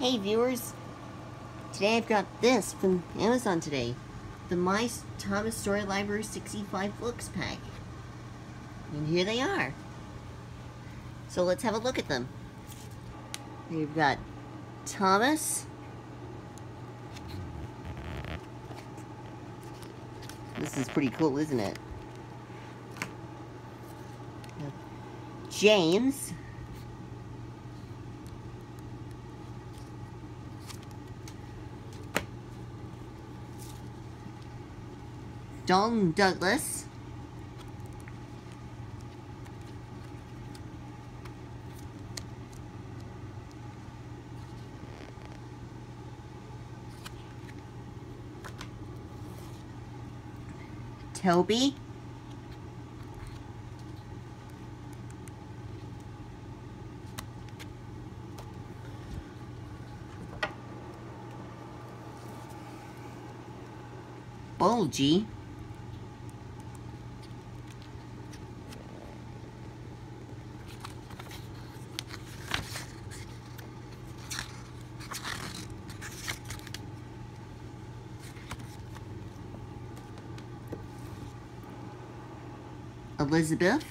Hey viewers, today I've got this from Amazon today. The My Thomas Story Library 65 Books Pack. And here they are. So let's have a look at them. We've got Thomas. This is pretty cool, isn't it? James. Dalton Douglas. Toby. Bulgy. Elizabeth.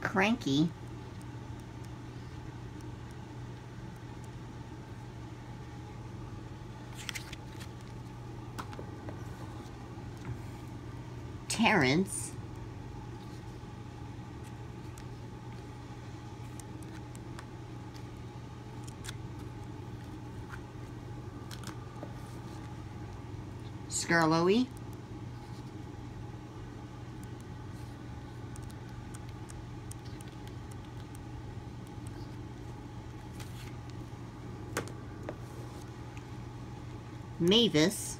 Cranky. Terence. Skarloey. Mavis.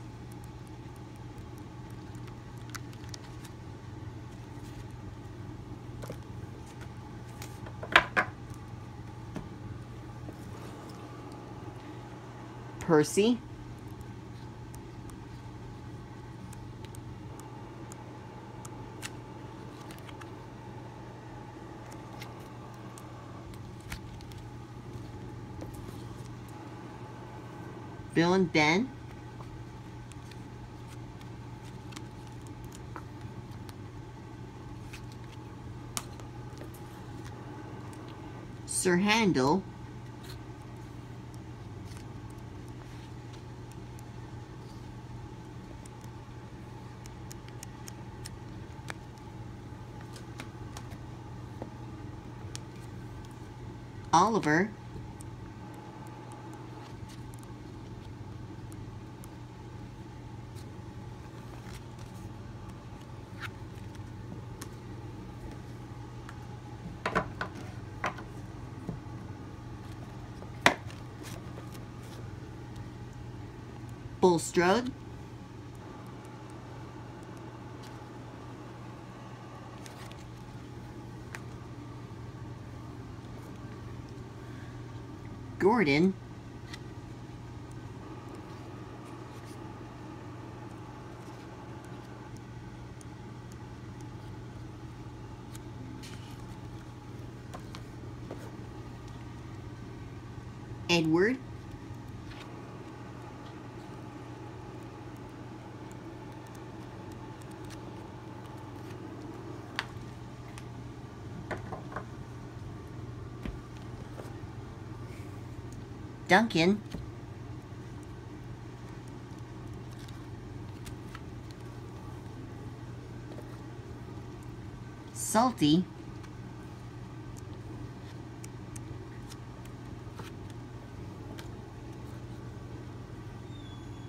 Percy. Bill and Ben. Sir Handel. Oliver. Bulstrode. Gordon. Edward. Duncan. Salty.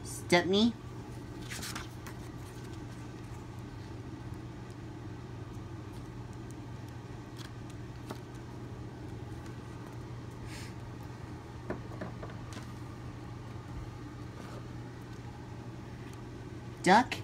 Stepney. Duck.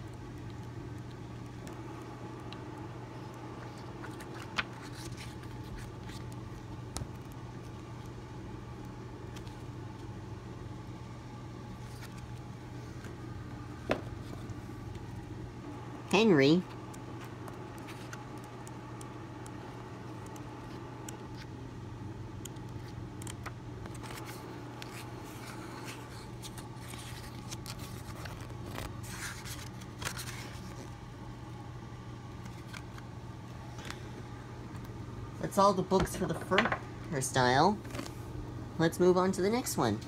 Henry. That's all the books for the first hairstyle. Let's move on to the next one.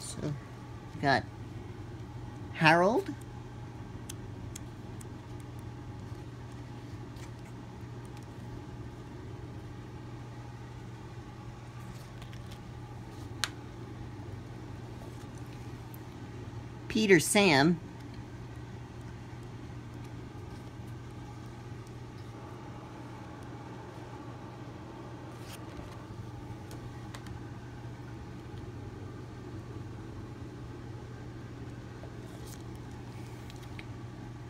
So, got Harold. Peter Sam.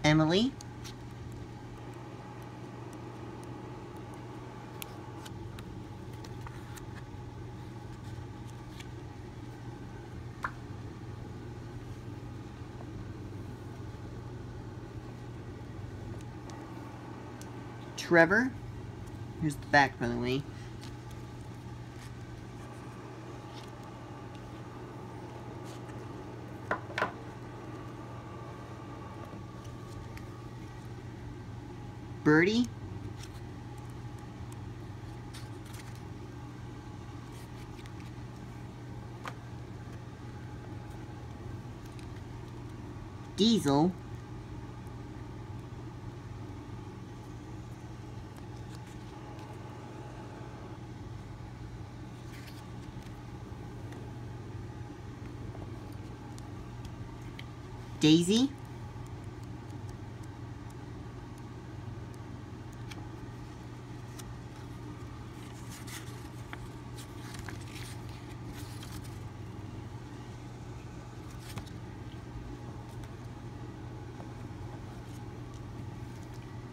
Emily. Trevor. Here's the back, by the way. Birdie. Diesel. Daisy.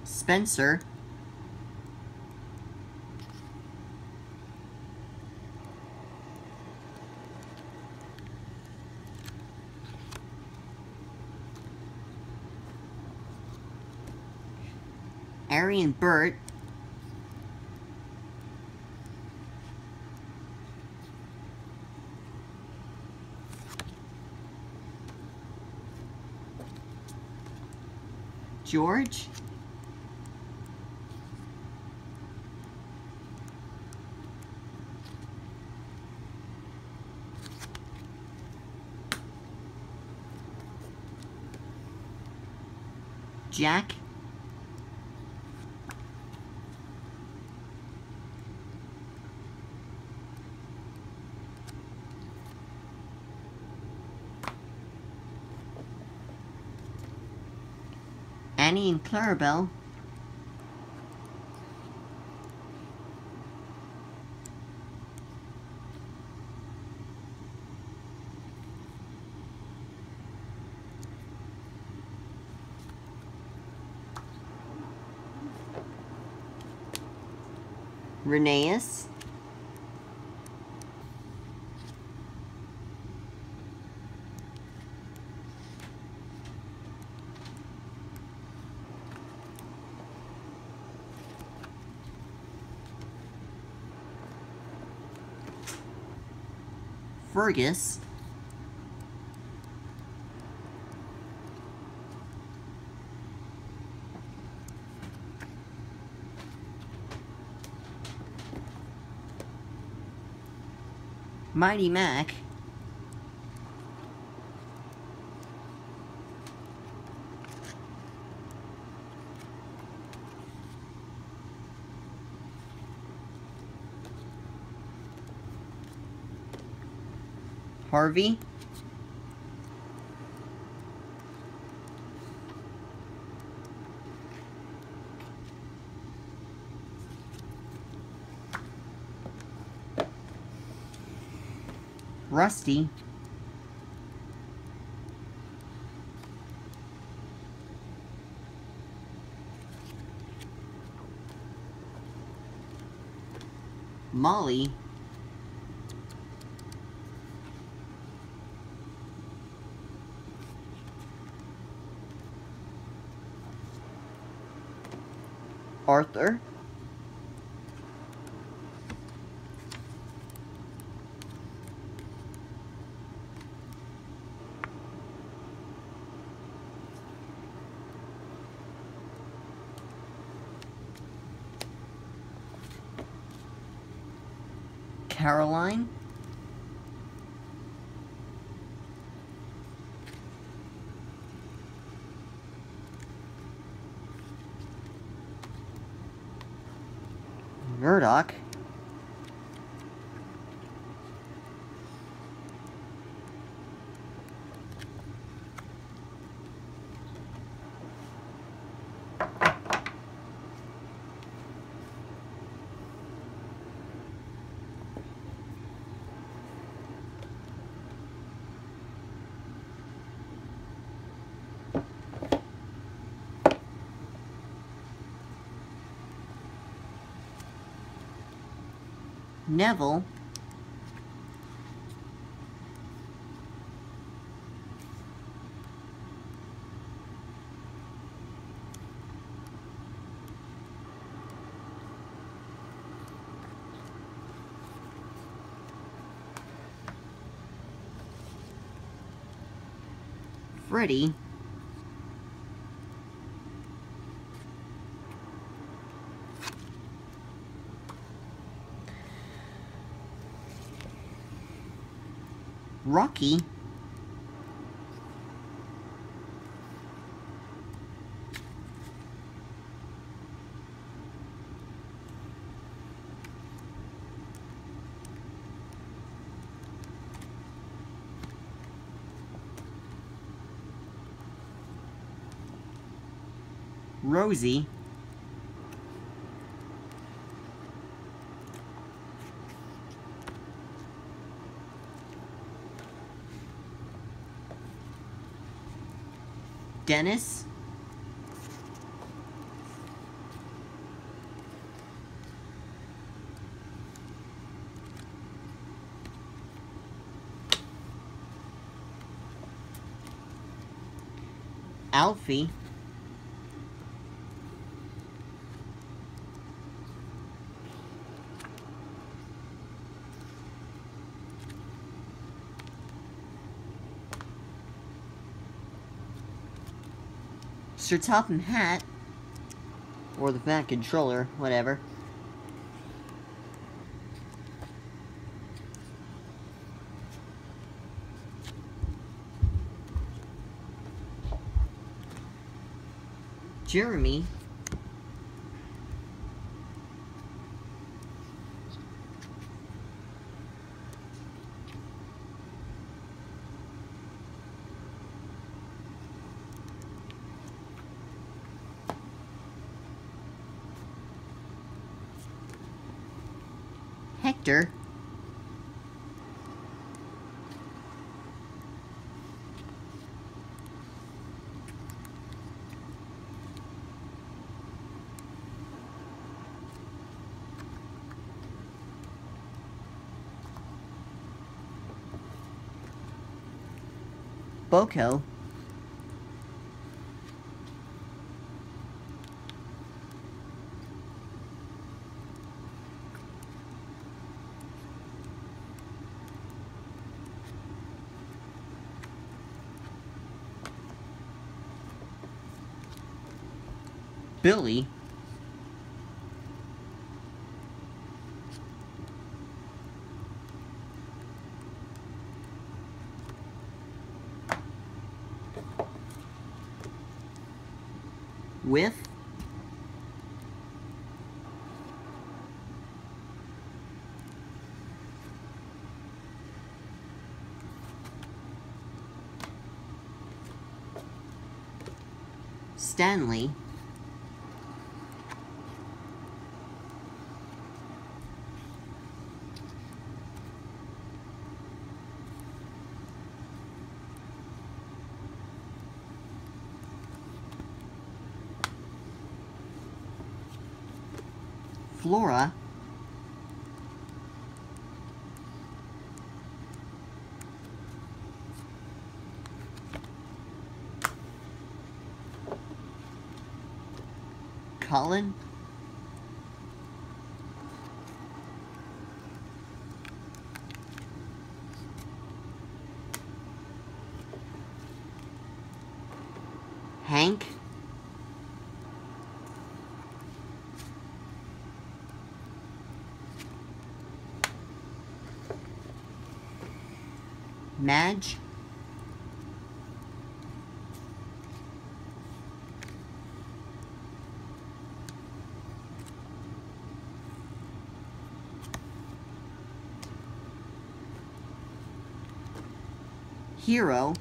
Spencer. Arry and Bert. George. Jack. Annie and Clarabelle. Rheneas. Fergus. Mighty Mac. Harvey. Rusty. Molly. Arthur. Caroline. Murdoch. Neville. Freddy. Rocky. Rosie. Dennis. Alfie. Sir Topham Hatt, or the Fat Controller, whatever. Jeremy. Hector. BoCo. Billy. With Stanley. Flora. Colin. Madge. Hiro.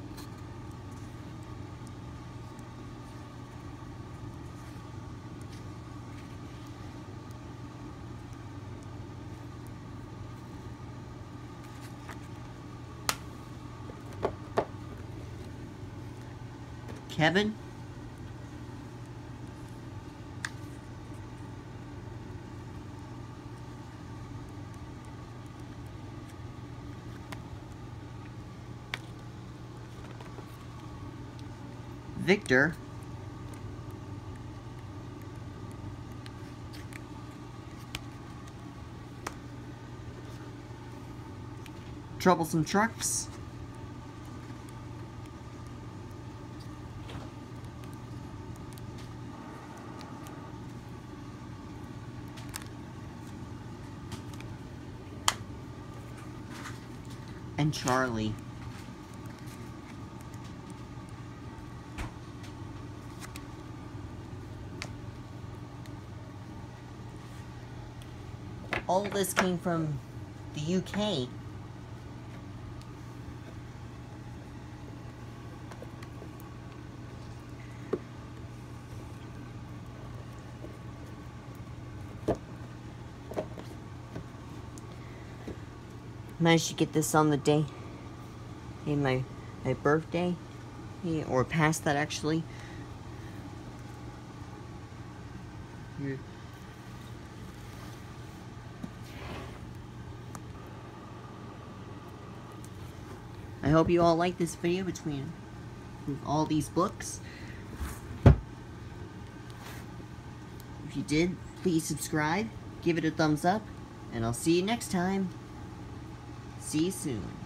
Kevin. Victor. Troublesome Trucks. And Charlie. all this came from the UK. Managed to get this on the day, in my, my birthday, yeah, or past that actually. Here. I hope you all like this video between all these books. If you did, please subscribe, give it a thumbs up, and I'll see you next time. See you soon.